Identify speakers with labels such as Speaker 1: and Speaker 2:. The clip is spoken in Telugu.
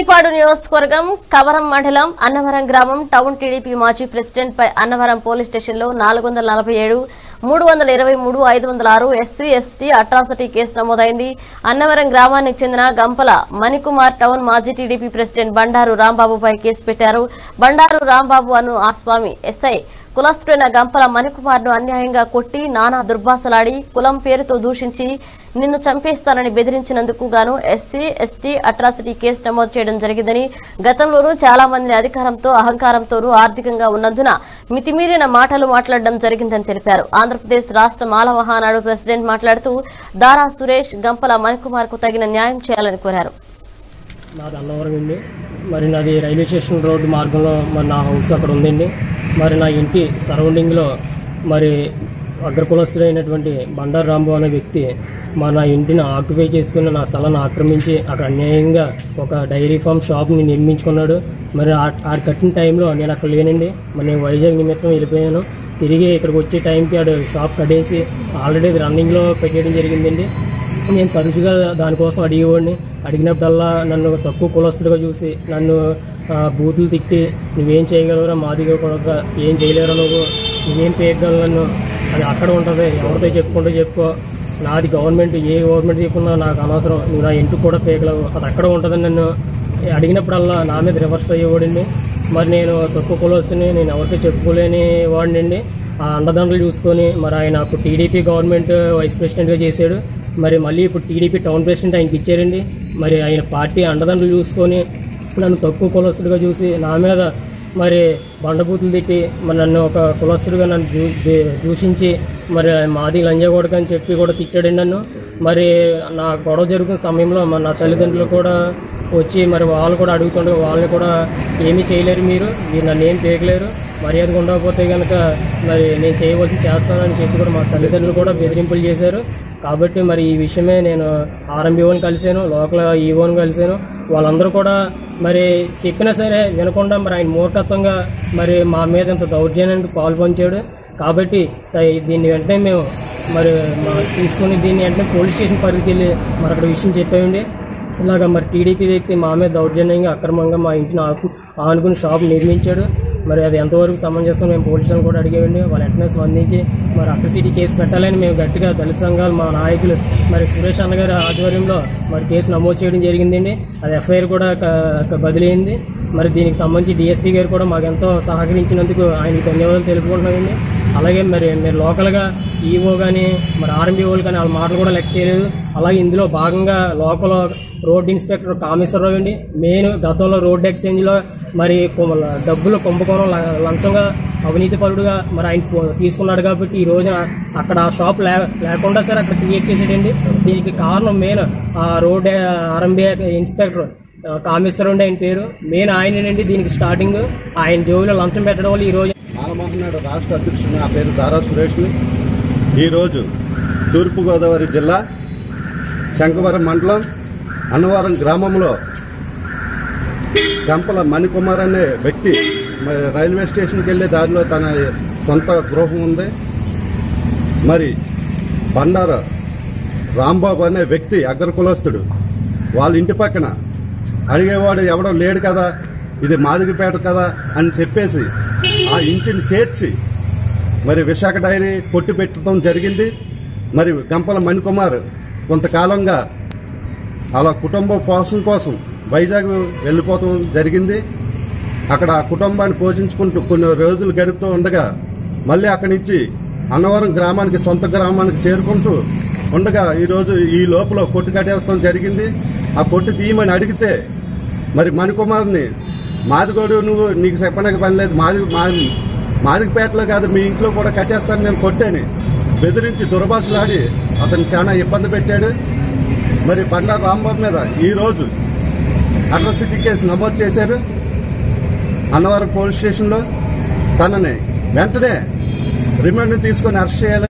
Speaker 1: ప్రత్తిపాడు నియోజకవర్గం కవరం మండలం అన్నవరం గ్రామం టౌన్ టీడీపీ మాజీ ప్రెసిడెంట్ పై అన్నవరం పోలీస్ స్టేషన్లో నాలుగు వందల నలభై ఏడు మూడు వందల ఇరవై మూడు ఐదు వందల ఆరు ఎస్సీ ఎస్టీ అట్రాసిటీ కేసు నమోదైంది. అన్నవరం గ్రామానికి చెందిన గంపల మణికుమార్ టౌన్ మాజీ టీడీపీ ప్రెసిడెంట్ బండారు రాంబాబుపై కేసు పెట్టారు. బండారు రాంబాబు అను ఆ స్వామి ఎస్ఐ కులస్తుడైన గంపల మణికుమార్ను అన్యాయంగా కొట్టి నానా దుర్భాసలాడి కులం పేరుతో దూషించి నిన్ను చంపేస్తానని బెదిరించినందుకు గాను ఎస్సీ ఎస్టీ అట్రాసిటీ కేసు నమోదు చేయడం జరిగిందని గతంలోనూ చాలా మందిని అధికారంతో అహంకారంతోనూ ఆర్థికంగా ఉన్నందున మితిమీరిన మాటలు మాట్లాడడం జరిగిందని తెలిపారు. ఆంధ్రప్రదేశ్ రాష్ట్ర మాల మహానాడు ప్రెసిడెంట్ మాట్లాడుతూ దారా సురేష్ గంపల మణికుమార్కు తగిన న్యాయం చేయాలని కోరారు.
Speaker 2: నాది అన్నవరం అండి మరి నాది రైల్వే స్టేషన్ రోడ్డు మార్గంలో మరి నా హౌస్ అక్కడ ఉందండి. మరి నా ఇంటి సరౌండింగ్లో మరి అగ్రకులస్తుడైనటువంటి బండారు రాంబు అనే వ్యక్తి మా నా ఇంటిని ఆక్యుపై చేసుకుని నా స్థలాన్ని ఆక్రమించి అక్కడ అన్యాయంగా ఒక డైరీ ఫామ్ షాప్ని నిర్మించుకున్నాడు. మరి ఆ కట్టిన టైంలో నేను అక్కడ లేనండి. మరి నేను వైజాగ్ నిమిత్తం వెళ్ళిపోయాను. తిరిగి ఇక్కడికి వచ్చే టైంకి ఆడు షాప్ కట్టేసి ఆల్రెడీ రన్నింగ్లో పెట్టేయడం జరిగిందండి. నేను తరచుగా దానికోసం అడిగేవాడిని. అడిగినప్పుడల్లా నన్ను తక్కువ కులస్తుడిగా చూసి నన్ను బూతులు తిట్టి నువ్వేం చేయగలవురా? మాదిగా కూడా ఏం చేయలేరు నువ్వు? నువ్వేం పేయగలవు నన్ను? అది అక్కడ ఉంటుంది ఎవరితో చెప్పుకుంటూ చెప్పుకో నాది గవర్నమెంట్ ఏ గవర్నమెంట్ చెప్పుకున్నా నాకు అనవసరం. నువ్వు నా ఇంటికి కూడా పేయగలవు అది అక్కడ ఉంటుందని నన్ను అడిగినప్పుడల్లా నా మీద రివర్స్ అయ్యేవాడండి మరి నేను తక్కువ కులస్తుని నేను ఎవరితో చెప్పుకోలేని వాడినండి. ఆ అండదండలు చూసుకొని మరి ఆయన అప్పుడు టీడీపీ గవర్నమెంట్ వైస్ ప్రెసిడెంట్గా చేశాడు. మరి మళ్ళీ ఇప్పుడు టీడీపీ టౌన్ ప్రెసిడెంట్ ఆయనకి ఇచ్చారండి. మరి ఆయన పార్టీ అండదండలు చూసుకొని నన్ను తక్కువ కులస్తుడిగా చూసి నా మీద మరి బండబూతులు తిట్టి మరి నన్ను ఒక కులస్తుడిగా నన్ను దూ- దూషించి మరి మాది లంజగొడక అని చెప్పి కూడా తిట్టాడండి నన్ను. మరి నా గొడవ జరుగుతున్న సమయంలో మరి నా తల్లిదండ్రులు కూడా వచ్చి మరి వాళ్ళు కూడా అడుగుతుండే వాళ్ళని కూడా ఏమీ చేయలేరు మీరు మీరు నన్ను ఏం చేయలేరు మర్యాదగా ఉండకపోతే కనుక మరి నేను చేయవలసి చేస్తానని చెప్పి కూడా మా తల్లిదండ్రులు కూడా బెదిరింపులు చేశారు. కాబట్టి మరి ఈ విషయమే నేను ఆర్ఎంబీఓని కలిశాను లోకల్ ఈఓని కలిశాను. వాళ్ళందరూ కూడా మరి చెప్పినా సరే వినకుండా మరి ఆయన మూర్ఖత్వంగా మరి మా మీద ఇంత దౌర్జన్యానికి పాల్పంచాడు. కాబట్టి దీన్ని వెంటనే మేము మరి మా తీసుకుని దీన్ని వెంటనే పోలీస్ స్టేషన్ పరిధికి వెళ్ళి మరి అక్కడ విషయం చెప్పేయండి ఇలాగ మరి టీడీపీ వ్యక్తి మా మీద దౌర్జన్యంగా అక్రమంగా మా ఇంటిని ఆకు ఆనుకుని షాప్ నిర్మించాడు. మరి అది ఎంతవరకు సమంజసం మేము పోలీసులను కూడా అడిగేవండి వాళ్ళు వెంటనే స్పందించి మరి అట్రసిటీ కేసు పెట్టాలని మేము గట్టిగా దళిత సంఘాలు మా నాయకులు మరి సురేష్ అన్న గారి ఆధ్వర్యంలో మరి కేసు నమోదు చేయడం జరిగిందండి. అది ఎఫ్ఐఆర్ కూడా బదిలైంది. బదిలీ మరి దీనికి సంబంధించి డిఎస్పీ గారు కూడా మాకు ఎంతో సహకరించినందుకు ఆయనకు ధన్యవాదాలు తెలుపుకుంటున్నామండి. అలాగే మరి మీరు లోకల్గా ఈఓ కానీ మరి ఆర్ఎంబీఓలు కానీ వాళ్ళ మాటలు కూడా లెక్క చేయలేదు. అలాగే ఇందులో భాగంగా లోకల్ రోడ్ ఇన్స్పెక్టర్ కామేశ్వరరావు అండి. మెయిన్ గతంలో రోడ్ ఎక్స్చేంజ్లో మరి కొ- డబ్బులు కుంభకోణం లంచంగా అవినీతి పరుడుగా మరి ఆయన తీసుకున్నాడు కాబట్టి ఈ రోజున అక్కడ ఆ షాప్ లే లేకుండా సరే అక్కడ క్రియేట్ చేసాడండి. దీనికి కారణం మెయిన్ ఆ రోడ్ ఆర్ఎంబీ ఇన్స్పెక్టర్ కామేశ్వరం ఆయన పేరు. మెయిన్ ఆయనేనండి దీనికి స్టార్టింగ్ ఆయన జోబులో లంచం పెట్టడం వల్ల ఈ రోజు
Speaker 3: మాలమోహన్ రాష్ట్ర అధ్యక్షుడు నా పేరు దారా సురేష్ని. ఈరోజు తూర్పుగోదావరి జిల్లా శంకవరం మండలం అన్నవరం గ్రామంలో గంపల మణికుమార్ అనే వ్యక్తి మరి రైల్వే స్టేషన్కి వెళ్ళే దారిలో తన సొంత గృహం ఉంది. మరి బండార రాంబాబు అనే వ్యక్తి అగ్రకులస్తుడు. వాళ్ళ ఇంటి పక్కన అడిగేవాడు ఎవడో లేడు కదా ఇది మాదిరిపేట కదా అని చెప్పేసి ఆ ఇంటిని చేర్చి మరి విశాఖ డైరీ కొట్టి పెట్టడం జరిగింది. మరి గంపల మణికుమార్ కొంతకాలంగా అలా కుటుంబ పోషణ కోసం వైజాగ్ వెళ్ళిపోవటం జరిగింది. అక్కడ ఆ కుటుంబాన్ని పోషించుకుంటూ కొన్ని రోజులు గడుపుతూ ఉండగా మళ్ళీ అక్కడి నుంచి అన్నవరం గ్రామానికి సొంత గ్రామానికి చేరుకుంటూ ఉండగా ఈరోజు ఈ లోపల కొట్టు కట్టేయడం జరిగింది. ఆ కొట్టు తీయమని అడిగితే మరి మణికుమార్ని మాదిగోడు నువ్వు నీకు చెప్పడానికి పని లేదు మాది మాది మాదిగపేటలో కాదు మీ ఇంట్లో కూడా కట్టేస్తాను నేను కొట్టాను. బెదిరించి దుర్భాషలాడి అతను చాలా ఇబ్బంది పెట్టాడు. మరి బండా రాంబాబు మీద ఈ రోజు అట్రాసిటీ కేసు నమోదు చేశారు. అన్నవరం పోలీస్ స్టేషన్లో తనని వెంటనే రిమాండ్ తీసుకొని అరెస్ట్ చేయాలి